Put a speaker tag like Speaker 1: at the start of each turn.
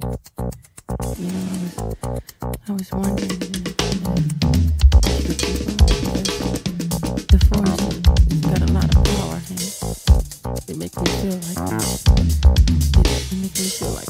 Speaker 1: You know, I was, I was wondering if the the force has got a lot of power and it. Makes me feel like it, it makes me feel like